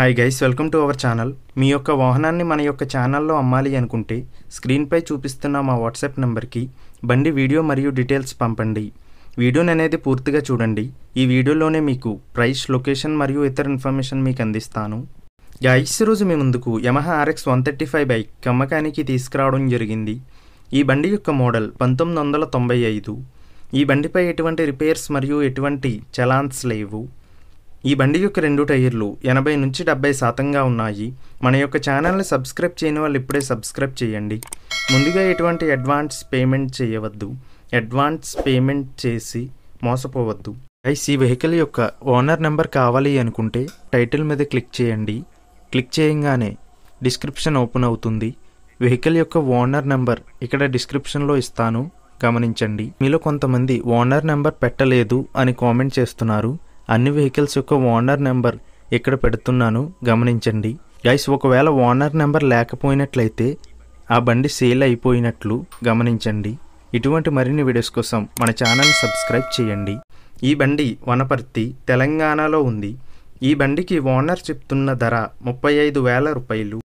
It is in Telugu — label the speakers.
Speaker 1: Hi guys welcome to our channel మీ యొక్క వాహనాన్ని మన యొక్క ఛానల్లో అమ్మాలి అనుకుంటే స్క్రీన్పై చూపిస్తున్న మా వాట్సాప్ నెంబర్కి బండి వీడియో మరియు డీటెయిల్స్ పంపండి. వీడియోని అనేది పూర్తిగా చూడండి. ఈ వీడియోలోనే మీకు ప్రైస్ లొకేషన్ మరియు ఇతర ఇన్ఫర్మేషన్ మీకు అందిస్తాను. గైస్ రోజు మీ ముందుకు Yamaha RX one thirty five bike కమ్మకానికి తీసుకురావడం జరిగింది. ఈ బండి యొక్క మోడల్ పంతొమ్మిది వందల తొంభై ఐదు. ఈ బండిపై ఎటువంటి రిపేర్స్ మరియు ఎటువంటి చలాన్స్ లేవు. ఈ బండి యొక్క రెండు టైర్లు ఎనభై నుంచి డెబ్బై శాతంగా ఉన్నాయి. మన యొక్క ఛానల్ని సబ్స్క్రైబ్ చేయని వాళ్ళు ఇప్పుడే సబ్స్క్రైబ్ చేయండి. ముందుగా ఎటువంటి అడ్వాన్స్ పేమెంట్ చేయవద్దు. అడ్వాన్స్ పేమెంట్ చేసి మోసపోవద్దు. ఐస్ ఈ వెహికల్ యొక్క ఓనర్ నెంబర్ కావాలి అనుకుంటే టైటిల్ మీద క్లిక్ చేయండి. క్లిక్ చేయంగానే డిస్క్రిప్షన్ ఓపెన్ అవుతుంది. వెహికల్ యొక్క ఓనర్ నెంబర్ ఇక్కడ డిస్క్రిప్షన్లో ఇస్తాను. గమనించండి. మీలో కొంతమంది ఓనర్ నెంబర్ పెట్టలేదు అని కామెంట్ చేస్తున్నారు. అన్ని వెహికల్స్ యొక్క ఓనర్ నెంబర్ ఇక్కడ పెడుతున్నాను గమనించండి. గైస్ ఒకవేళ ఓనర్ నెంబర్ లేకపోయినట్లయితే ఆ బండి సేల్ అయిపోయినట్లు గమనించండి. ఇటువంటి మరిన్ని వీడియోస్ కోసం మన ఛానల్ సబ్స్క్రైబ్ చేయండి. ఈ బండి వనపర్తి తెలంగాణలో ఉంది. ఈ బండికి ఓనర్ చెప్తున్న ధర ముప్పై ఐదు వేల రూపాయలు.